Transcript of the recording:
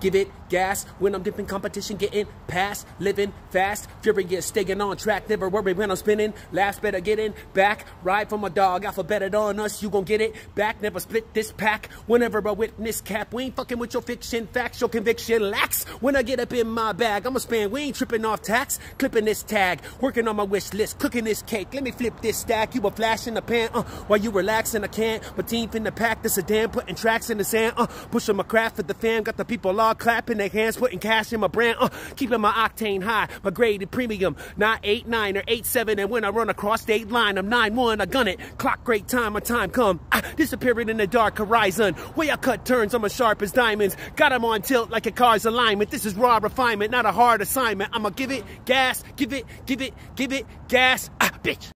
give it gas when I'm dipping competition, getting past, living fast, furious, staying on track, never worry when I'm spinning. Last better getting back, ride from a dog, alphabeted on us, you gon' get it back, never split this pack. Whenever I witness cap, we ain't fucking with your fiction, facts, your conviction lacks. When I get up in my bag, I'ma spend, we ain't tripping off tax, clipping this tag, working on my wish list, cooking this cake. Let me flip this stack, you a flash in the pan, uh, while you relaxing, I can't. My team finna pack the sedan, putting tracks in the sand, uh, pushing my craft for the fam, got the people all clapping hands, putting cash in my brand, uh, keeping my octane high, my graded premium, not 8, 9 or 8, 7, and when I run across state line, I'm 9, 1, I gun it, clock great time, my time come, ah, disappearing in the dark horizon, way I cut turns, I'm as sharp as diamonds, got them on tilt like a car's alignment, this is raw refinement, not a hard assignment, I'ma give it gas, give it, give it, give it gas, ah, bitch.